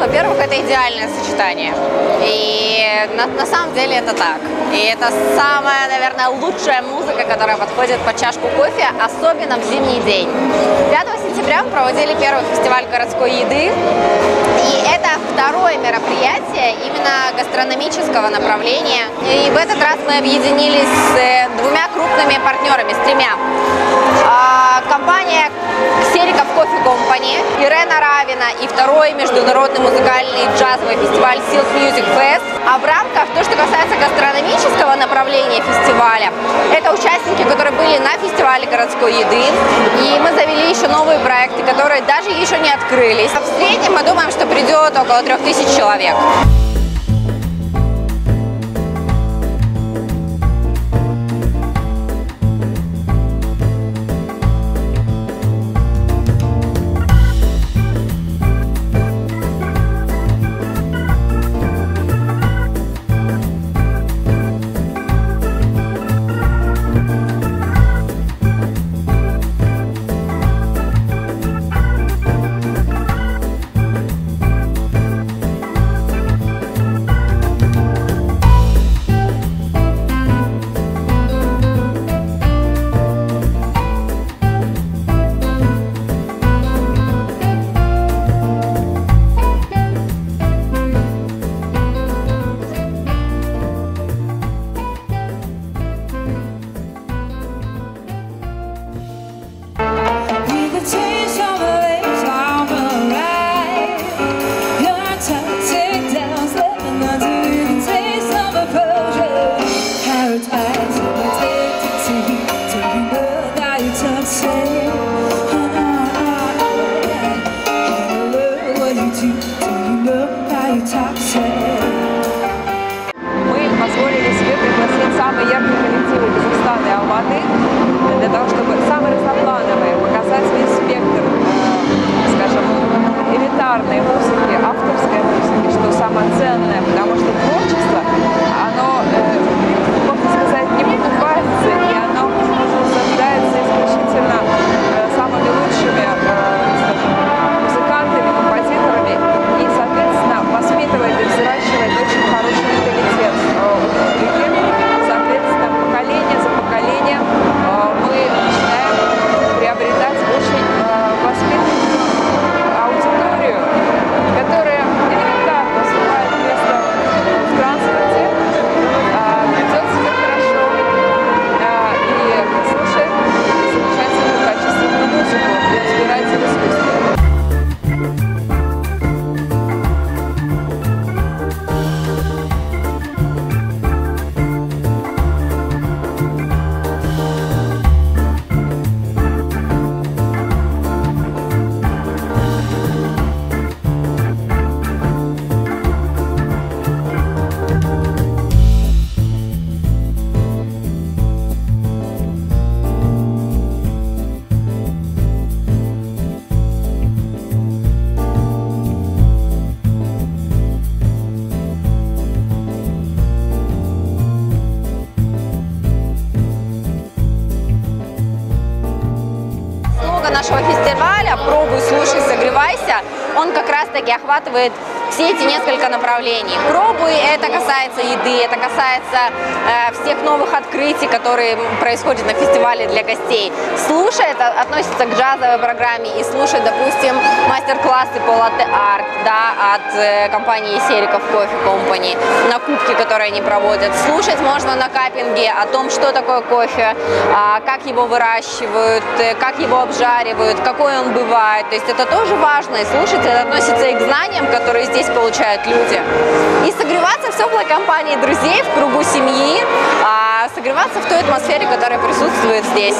во-первых, это идеальное сочетание. И на, на самом деле это так. И это самая, наверное, лучшая музыка, которая подходит под чашку кофе, особенно в зимний день. 5 сентября мы проводили первый фестиваль городской еды. И это второе мероприятие именно гастрономического направления. И в этот раз мы объединились с э, двумя крупными партнерами, с тремя. Компани, Ирена Равина и второй международный музыкальный джазовый фестиваль Silk Music Fest. А в рамках, то, что касается гастрономического направления фестиваля, это участники, которые были на фестивале городской еды. И мы завели еще новые проекты, которые даже еще не открылись. В среднем мы думаем, что придет около 3000 человек. Музыки, авторской музыки, что самое ценное, потому что творчество, оно, нашего фестиваля «Пробуй, слушай, согревайся» он как раз-таки охватывает все эти несколько направлений. Пробуй, это касается еды, это касается э, всех новых открытий, которые происходят на фестивале для гостей. Слушай, это относится к джазовой программе и слушай, допустим, мастер-классы по латте-арт да, от э, компании Сериков Кофе Company на кубке, которые они проводят. Слушать можно на капинге о том, что такое кофе, а, как его выращивают, э, как его обжаривают, какой он бывает. То есть это тоже важно, и слушать это относится и к знаниям, которые здесь получают люди. И согреваться в теплой компании друзей, в кругу семьи, а, согреваться в той атмосфере, которая присутствует здесь.